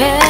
해.